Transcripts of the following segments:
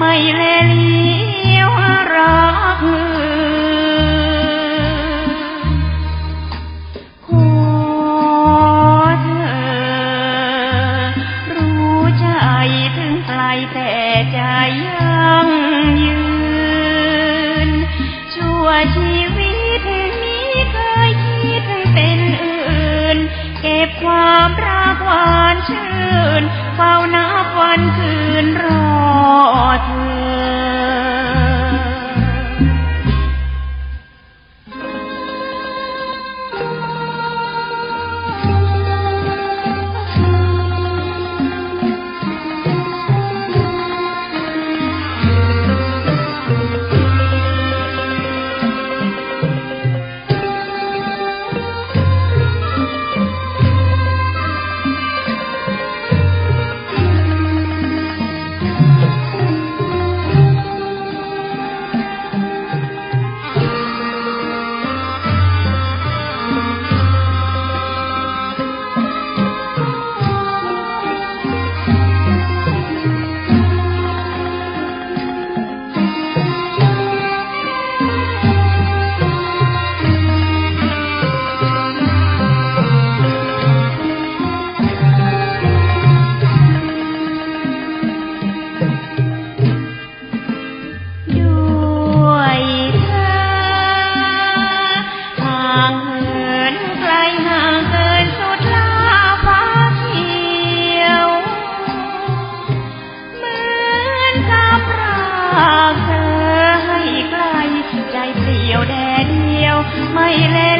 மயிலெளி กัรักเธอให้ไกลใจเปลี่ยวแดดเดียวไม่เล่น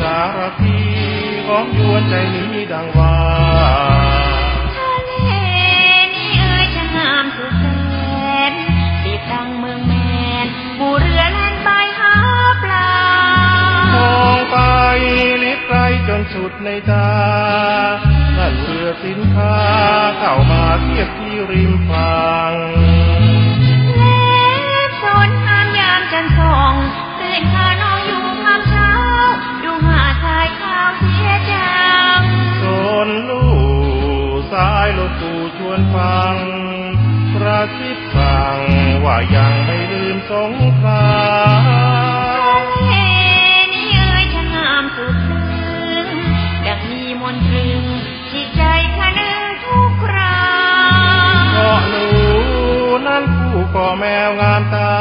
สารพีอ้องยวนใจนี้ดังว่าทะเลนี่เอ่ยช่างามสุดแสนติดดังเมืองแมนผู้เรือแล่นไปหาปลามองไปลิบไกลจนสุดในตานั่นเรือสินค้าเข้ามาเทียบที่ริมฝั่ง นลู่สายรถตู้ชวนฟังกระซิบสั่งว่ายังไม่ลืมสงครามเลนี้เอ่ยช่างามสุดซึ้งดังมีมนต์ตรึงจิตใจข้านึงทุกคราเกาะหนูนั้นผู้ก่อแมวงามตา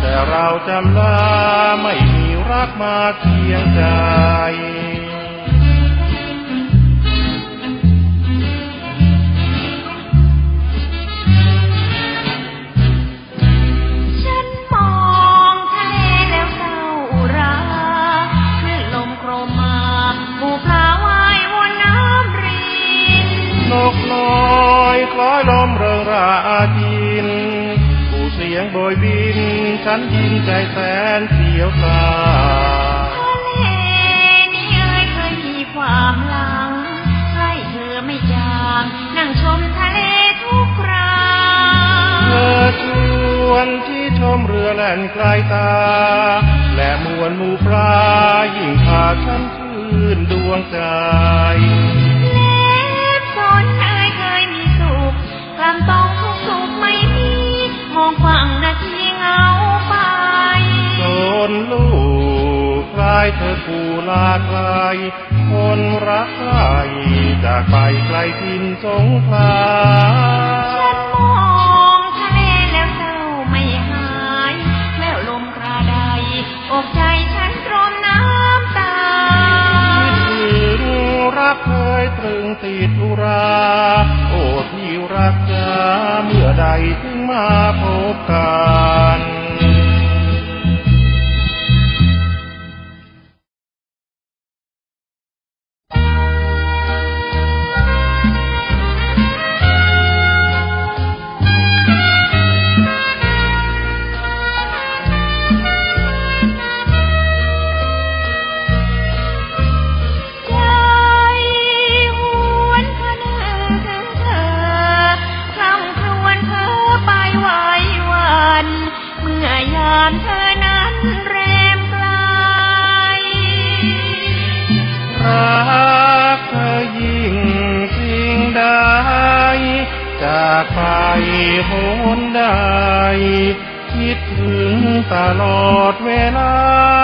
แต่เราจำลาไม่มีรักมาเคียงใจ อยคล้อยลมเริงราจินผู้เสียงโบยบิน ฉันยินใจแสนเสียวตาทะเลนี้เอ่ยเคยมีความหลังใกล้เธอไม่จางนั่งชมทะเลทุกคราเธอชวนที่ชมเรือแล่นไกลตา และมวลหมู่ปลายิ่งพาฉันชื่นดวงใจ อผู้ลาไกลคนรักใครจากไปไกลทินสงคราฉันมองทะเลแล้วเศร้าไม่หายแววลมคราใดอกใจฉันตรมน้ำตาคิดถึงรักเคยตรึงติดอุรา โอ้ที่รักจ้าเมื่อใดถึงมาพบกัน คิดถึงตลอดเวลา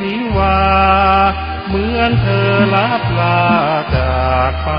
วา เหมือนเธอลับลาจากไป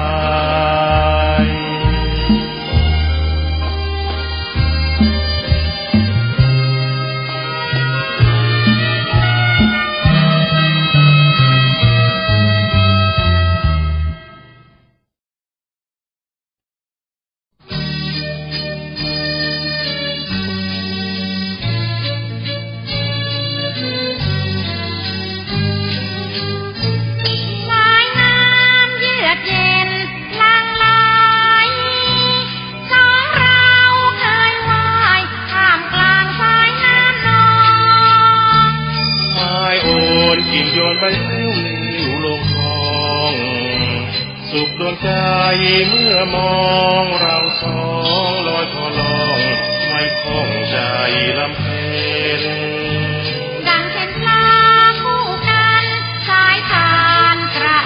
อนใบลิ้วิวลงคลอง สุขดวงใจเมื่อมองเราสองลอยคอลองไม่คล่องใจลำเพลาผูกนั้นสายทานกระ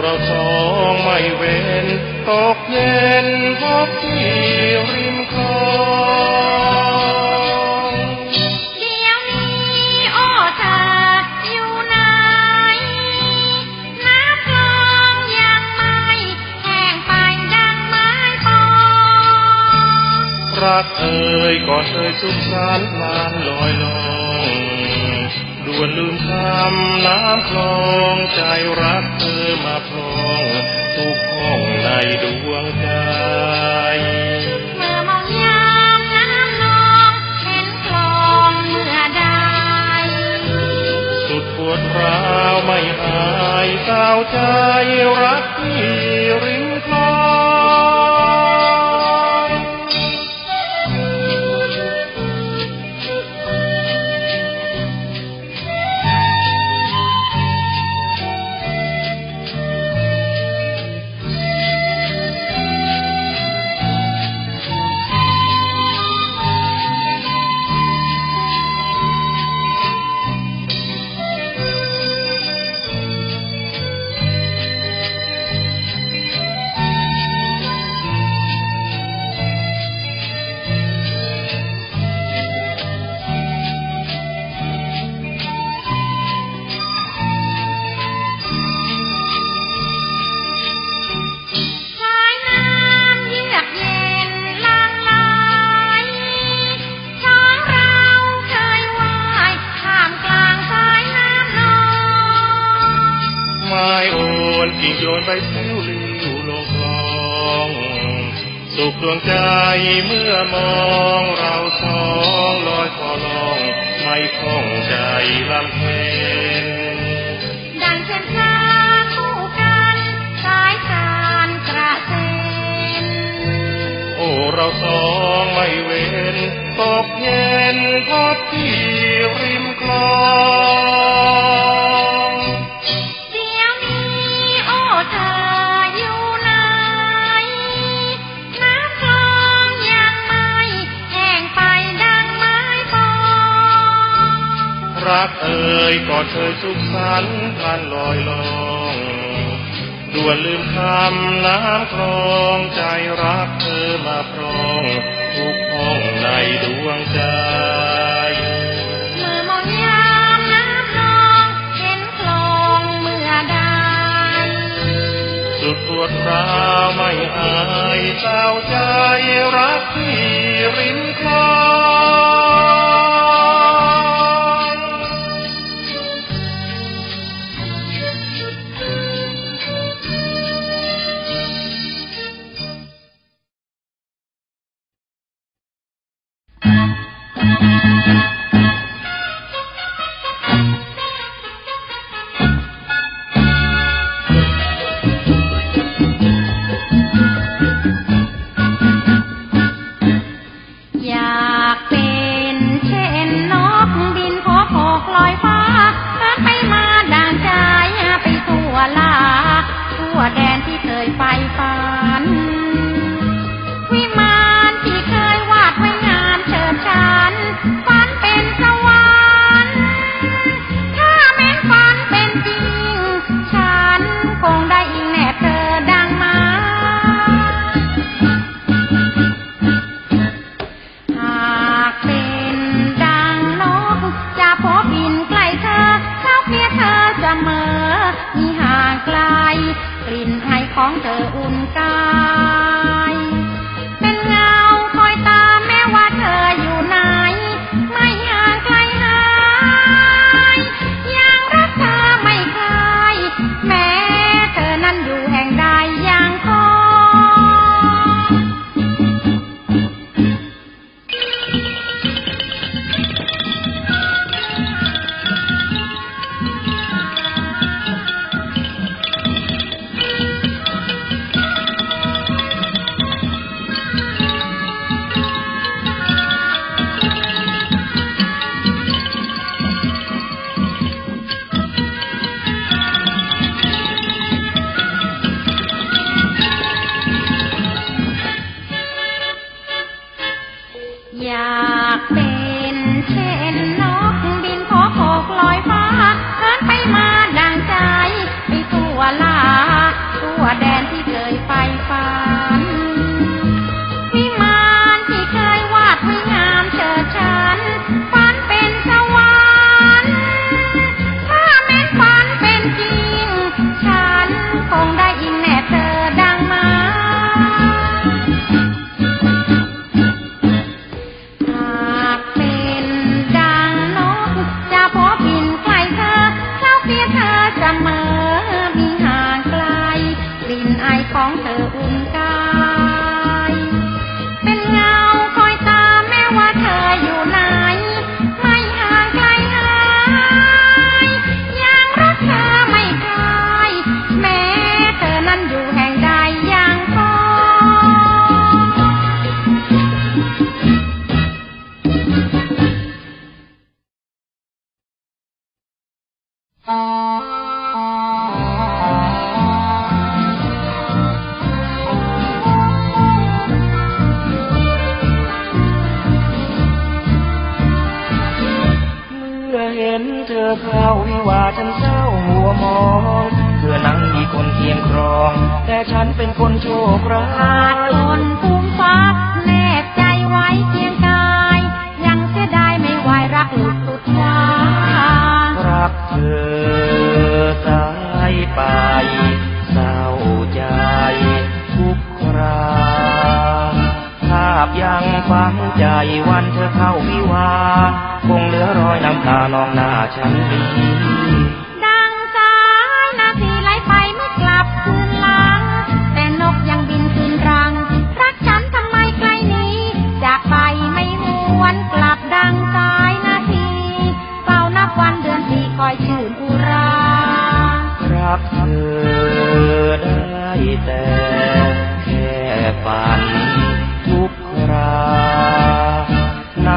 เราสองไม่เว้นตกเย็นพบ ยก่อนเคยสุขสันต์ลานลอยลองดวนลืมคำน้ำคลองใจรักเธอมาพรองทุกห้องในดวงใจปวดร้าวไม่หายเจ้าใจรักพี่ Thank you. Nhạc yeah. ยังฝังใจวันเธอเข้าวิวา คงเหลือรอยน้ำตานองหน้าฉันดี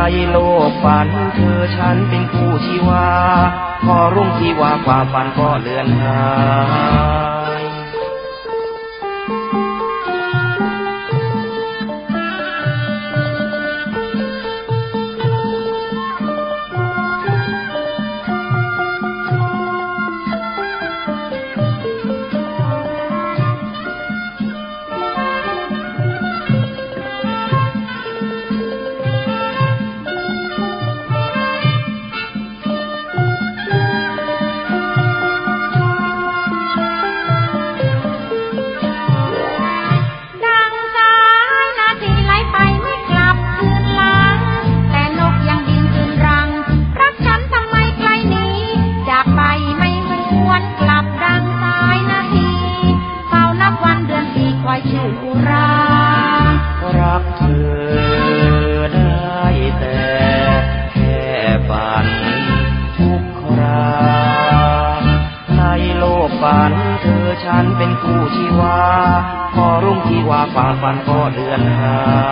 ใจโลกฝันเธอฉันเป็นผู้ชีวา พอรุ่งที่ว่าความฝันก็เลือนหาย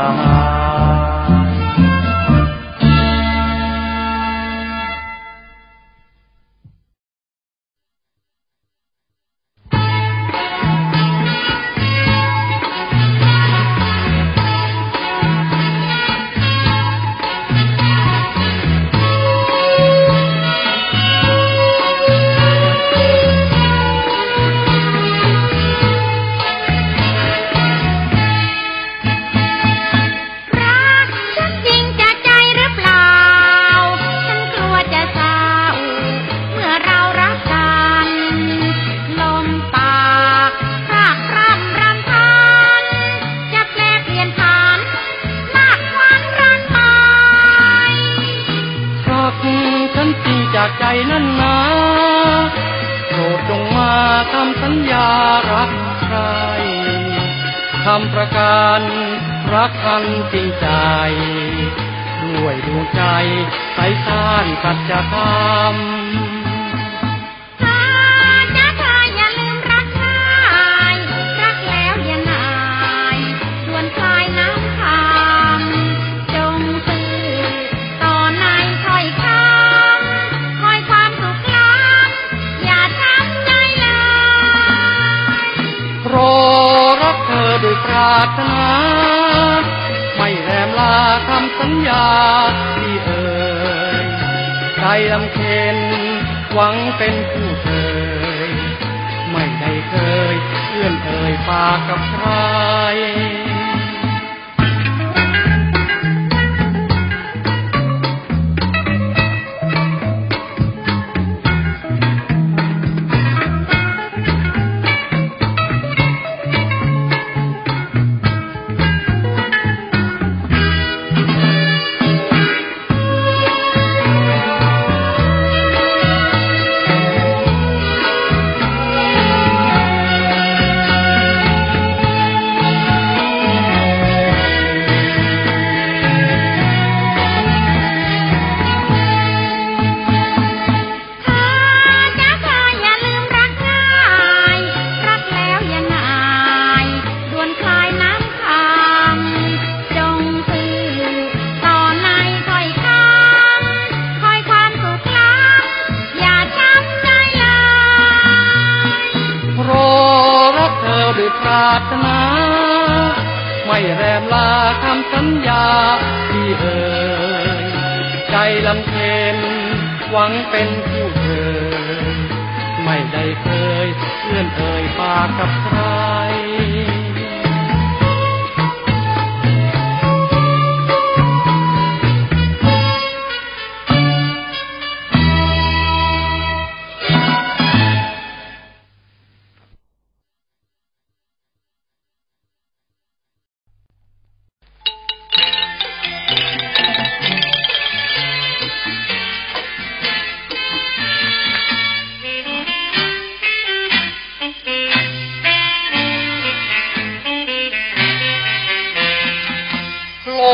Namaha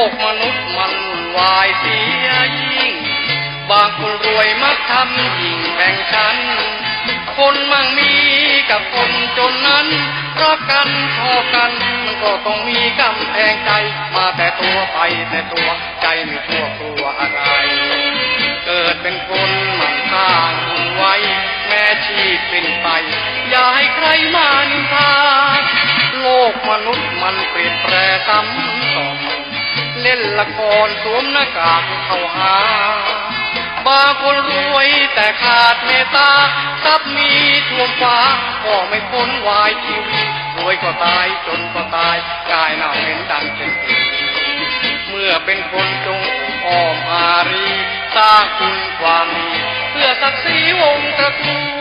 กมนุษย์มันวายเสียยิ่ง บางคนรวยมักทำยิ่งแบ่งชั้นคนมั่งมีกับคนจนนั้นรักกันพอกัน มันก็ต้องมีกำแพงใจ มาแต่ตัวไปแต่ตัวใจไม่ทั่วกลัวอะไร เกิดเป็นคนมันสร้างบุญไว้ แม้ชีพเป็นไป อย่าให้ใครมานินทาโลกมนุษย์มันเปลี่ยนแปรซ้ำสอง เล่นละครสวมหน้ากากเข้าหา บางคนรวยแต่ขาดเมตตาทรัพย์มีท่วมฟ้าก็ไม่พ้นวายชีวิตรวยก็ตายจนก็ตายกายเน่าเหม็นดังเป็นผีเมื่อเป็นคนจงอ้อมอารีสร้างคุณความดีเพื่อศักดิ์ศรีวงศ์ตระกูล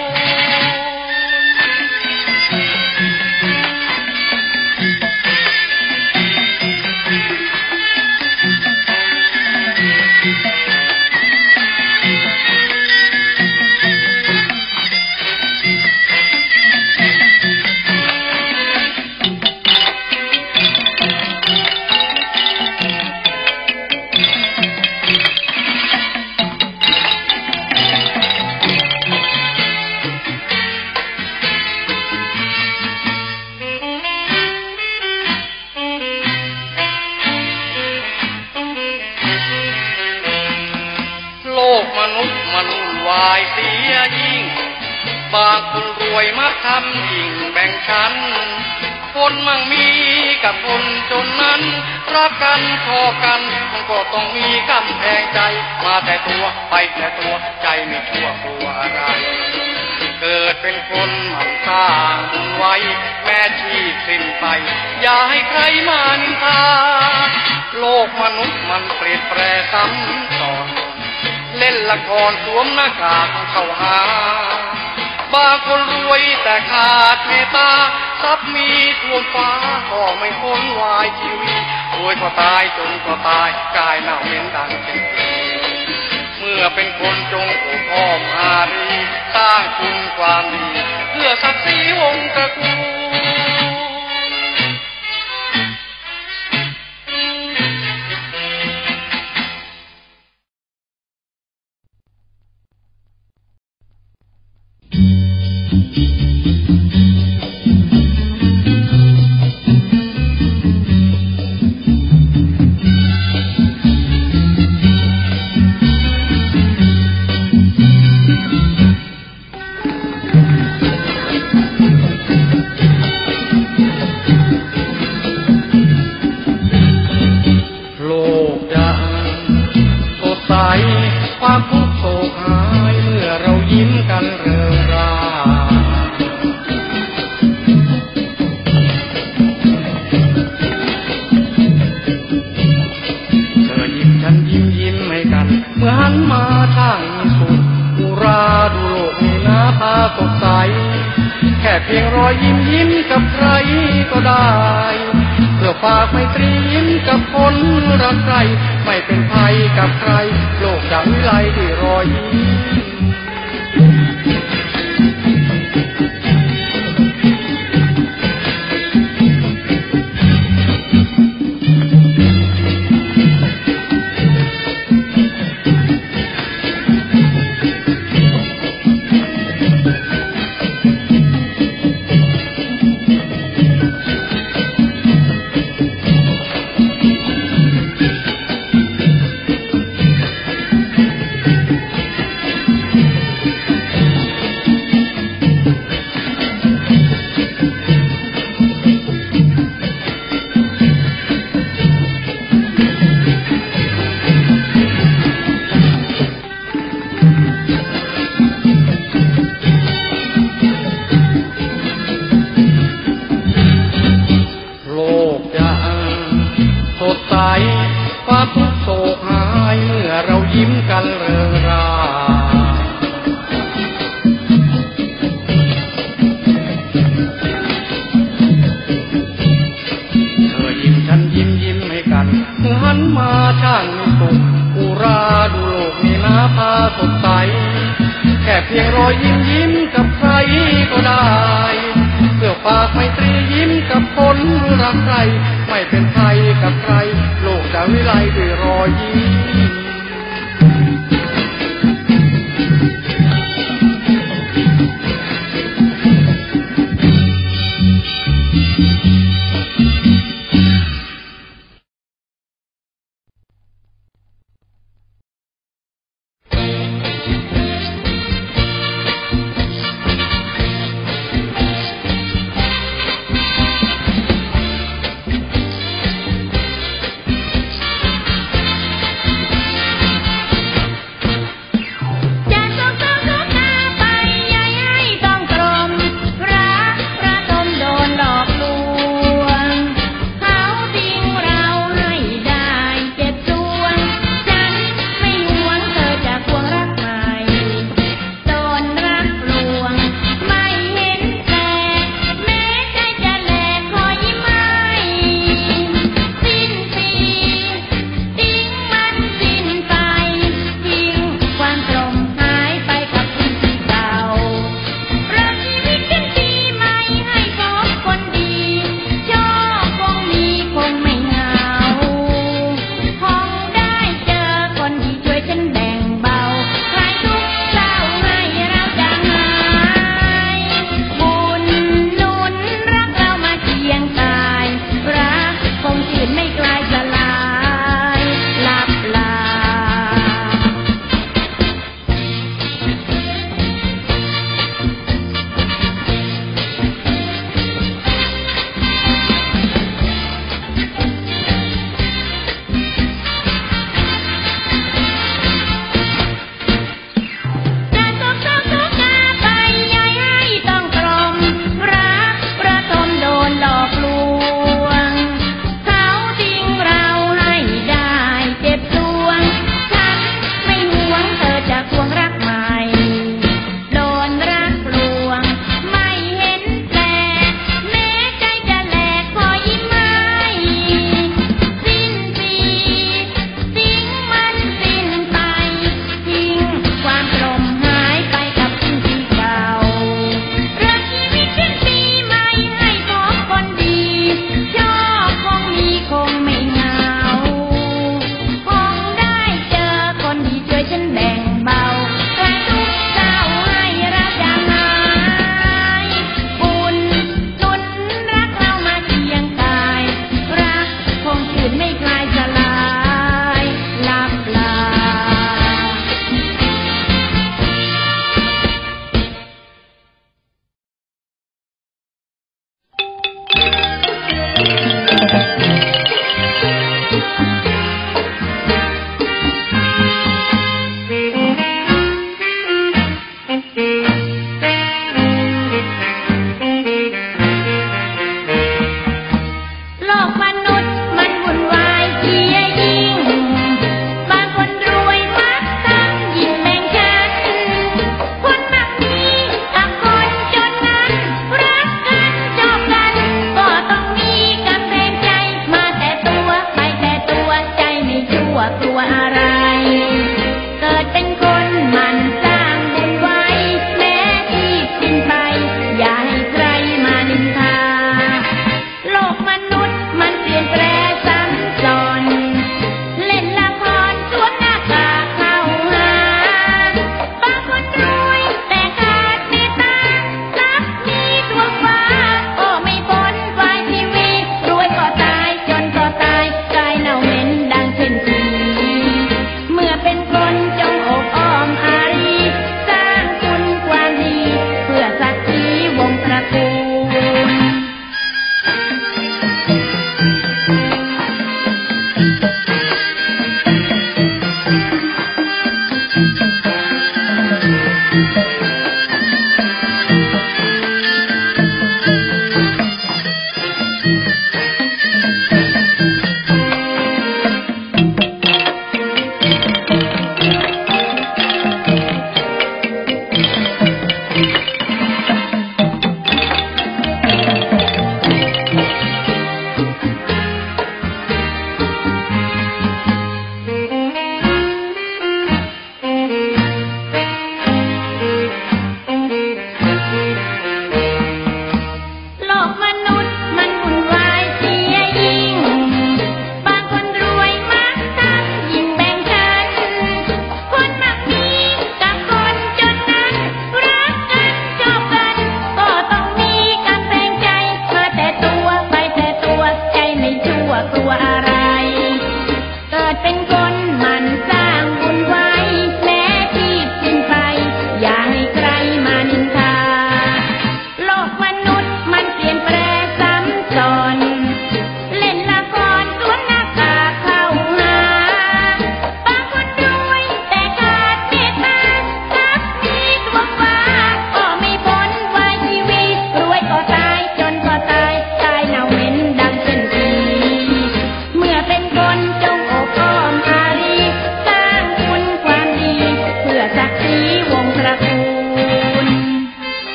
บางคนรวยมาทำยิ่งแบ่งชั้น คนมั่งมีกับคนจนนั้น รักกันพอกันมันก็ต้องมีกำแพงใจ มาแต่ตัวไปแต่ตัวใจไม่ชั่วกลัวอะไร เกิดเป็นคนมันสร้างไว้ แม้ชีพสิ้นไป อย่าให้ใครมานินทา โลกมนุษย์มันเปลี่ยนแปรซ้ำซ้อนเล่นละครสวมหน้ากากเข้าหา บางคนรวยแต่ขาดเมตตาทรัพย์มีท่วมฟ้าก็ไม่พ้นวายชีวิตรวยก็ตายจนก็ตายกายเน่าเหม็นดังเป็นเมื่อเป็นคนจงโอบอ้อมอารีสร้างคุณความดี เพื่อศักดิ์ศรีวงศ์ตระกูล ความทุกข์โศกหายเมื่อเรายิ้มกันเริงราเธอยิ้มฉันยิ้มยิ้มให้กัน เมื่อหันมาทางสุดอุราดูโลกนี้นาพาสดใส แค่เพียงรอยยิ้มยิ้มกับใครก็ได้ เพื่อฝากไมตรี กับคนรักใคร ไม่เป็นภัยกับใคร โลกจะวิไลด้วยรอยยิ้ม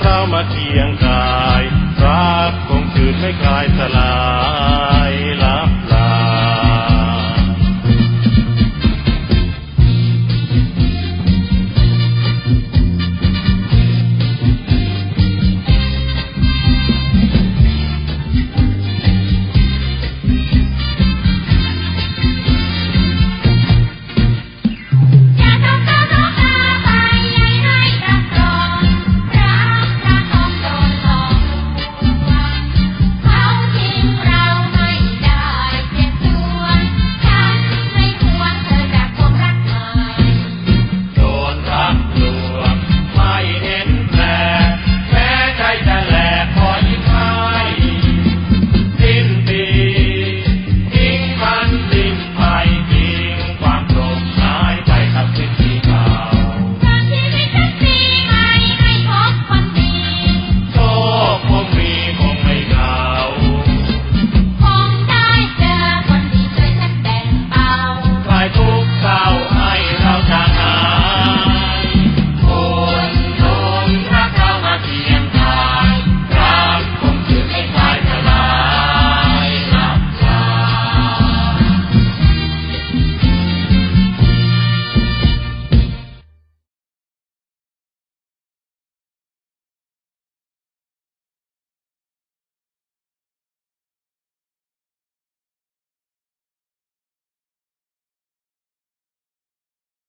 พร้ามาเทียงกายรักคงจืดไม่คลายสลาย